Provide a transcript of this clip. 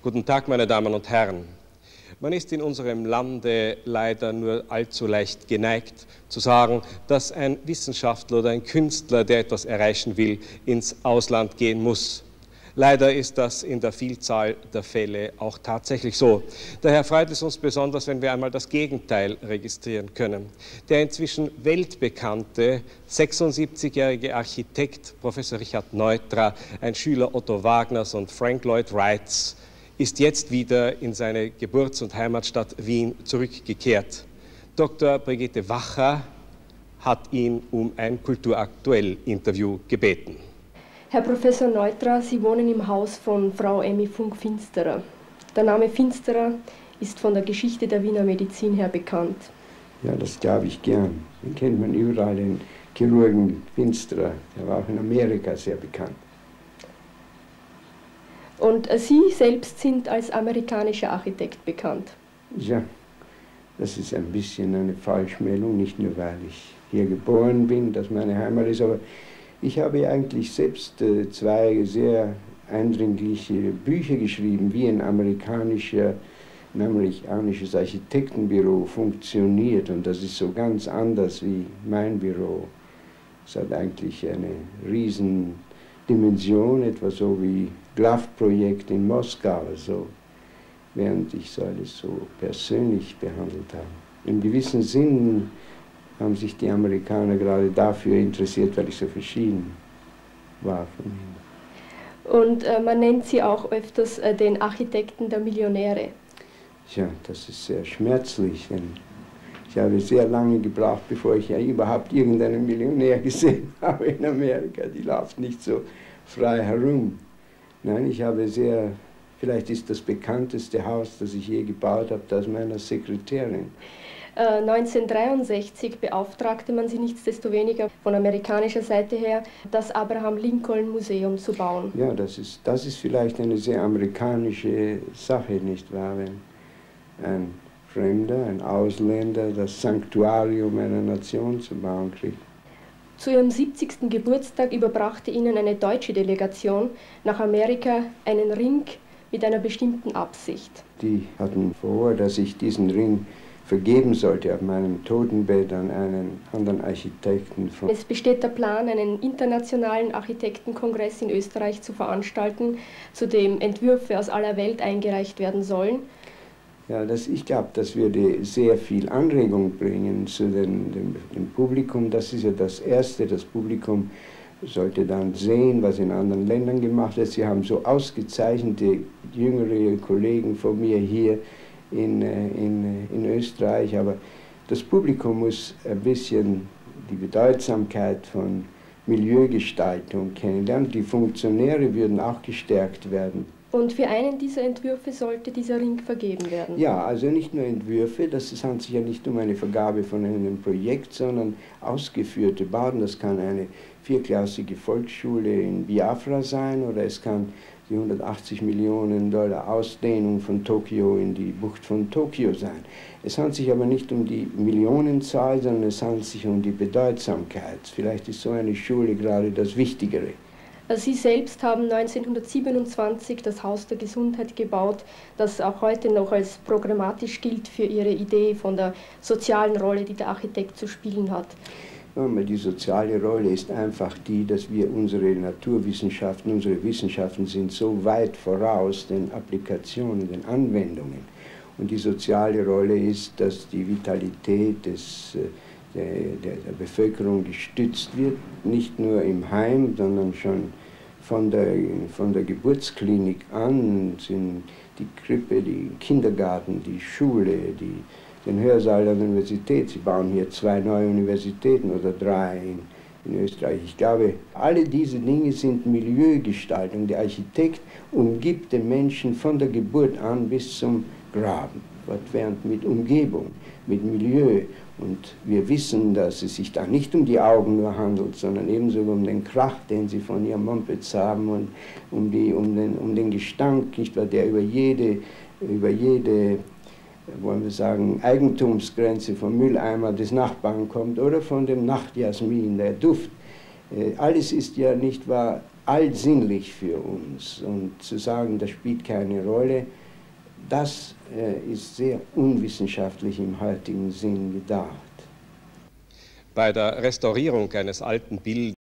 Guten Tag, meine Damen und Herren. Man ist in unserem Lande leider nur allzu leicht geneigt zu sagen, dass ein Wissenschaftler oder ein Künstler, der etwas erreichen will, ins Ausland gehen muss. Leider ist das in der Vielzahl der Fälle auch tatsächlich so. Daher freut es uns besonders, wenn wir einmal das Gegenteil registrieren können. Der inzwischen weltbekannte 76-jährige Architekt Professor Richard Neutra, ein Schüler Otto Wagners und Frank Lloyd Wrights, ist jetzt wieder in seine Geburts- und Heimatstadt Wien zurückgekehrt. Dr. Brigitte Wacher hat ihn um ein Kulturaktuell-Interview gebeten. Herr Professor Neutra, Sie wohnen im Haus von Frau Emmy Funk-Finsterer. Der Name Finsterer ist von der Geschichte der Wiener Medizin her bekannt. Ja, das glaube ich gern. Den kennt man überall, den Chirurgen Finsterer. Der war auch in Amerika sehr bekannt. Und äh, Sie selbst sind als amerikanischer Architekt bekannt. Ja, das ist ein bisschen eine Falschmeldung, nicht nur weil ich hier geboren bin, dass meine Heimat ist, aber ich habe eigentlich selbst äh, zwei sehr eindringliche Bücher geschrieben, wie ein amerikanischer, ein amerikanisches Architektenbüro funktioniert und das ist so ganz anders wie mein Büro. Es hat eigentlich eine Riesendimension, etwa so wie Glove-Projekt in Moskau, also, während ich so alles so persönlich behandelt habe. Im gewissen Sinn haben sich die Amerikaner gerade dafür interessiert, weil ich so verschieden war von ihnen. Und äh, man nennt sie auch öfters äh, den Architekten der Millionäre. Tja, das ist sehr schmerzlich, denn ich habe sehr lange gebraucht, bevor ich ja überhaupt irgendeinen Millionär gesehen habe in Amerika. Die laufen nicht so frei herum. Nein, ich habe sehr, vielleicht ist das bekannteste Haus, das ich je gebaut habe, das meiner Sekretärin. 1963 äh, beauftragte man sie nichtsdestoweniger von amerikanischer Seite her, das Abraham Lincoln Museum zu bauen. Ja, das ist, das ist vielleicht eine sehr amerikanische Sache, nicht wahr? Wenn ein Fremder, ein Ausländer das Sanktuarium einer Nation zu bauen kriegt. Zu ihrem 70. Geburtstag überbrachte ihnen eine deutsche Delegation nach Amerika einen Ring mit einer bestimmten Absicht. Die hatten vor, dass ich diesen Ring vergeben sollte auf meinem Totenbett an einen anderen Architekten. Es besteht der Plan, einen internationalen Architektenkongress in Österreich zu veranstalten, zu dem Entwürfe aus aller Welt eingereicht werden sollen. Ja, das, ich glaube, das würde sehr viel Anregung bringen zu den, dem, dem Publikum. Das ist ja das Erste, das Publikum sollte dann sehen, was in anderen Ländern gemacht wird. Sie haben so ausgezeichnete jüngere Kollegen von mir hier in, äh, in, äh, in Österreich, aber das Publikum muss ein bisschen die Bedeutsamkeit von Milieugestaltung kennenlernen. Die Funktionäre würden auch gestärkt werden. Und für einen dieser Entwürfe sollte dieser Ring vergeben werden? Ja, also nicht nur Entwürfe, das handelt sich ja nicht um eine Vergabe von einem Projekt, sondern ausgeführte Bauten. Das kann eine vierklassige Volksschule in Biafra sein oder es kann die 180 Millionen Dollar Ausdehnung von Tokio in die Bucht von Tokio sein. Es handelt sich aber nicht um die Millionenzahl, sondern es handelt sich um die Bedeutsamkeit. Vielleicht ist so eine Schule gerade das Wichtigere. Sie selbst haben 1927 das Haus der Gesundheit gebaut, das auch heute noch als programmatisch gilt für Ihre Idee von der sozialen Rolle, die der Architekt zu spielen hat. Die soziale Rolle ist einfach die, dass wir unsere Naturwissenschaften, unsere Wissenschaften sind so weit voraus den Applikationen, den Anwendungen. Und die soziale Rolle ist, dass die Vitalität des, äh, der, der, Bevölkerung gestützt wird, nicht nur im Heim, sondern schon von der, von der Geburtsklinik an sind die Krippe, die Kindergarten, die Schule, die den Hörsaal der Universität. Sie bauen hier zwei neue Universitäten oder drei in, in Österreich. Ich glaube, alle diese Dinge sind Milieugestaltung. Der Architekt umgibt den Menschen von der Geburt an bis zum Graben, während mit Umgebung, mit Milieu. Und wir wissen, dass es sich da nicht um die Augen nur handelt, sondern ebenso um den Krach, den sie von ihrem Mumpitz haben und um, die, um, den, um den Gestank, nicht wahr, der über jede, über jede wollen wir sagen, Eigentumsgrenze vom Mülleimer des Nachbarn kommt oder von dem Nachtjasmin, der Duft. Äh, alles ist ja nicht wahr allsinnlich für uns. Und zu sagen, das spielt keine Rolle, das äh, ist sehr unwissenschaftlich im heutigen Sinn gedacht. Bei der Restaurierung eines alten Bildes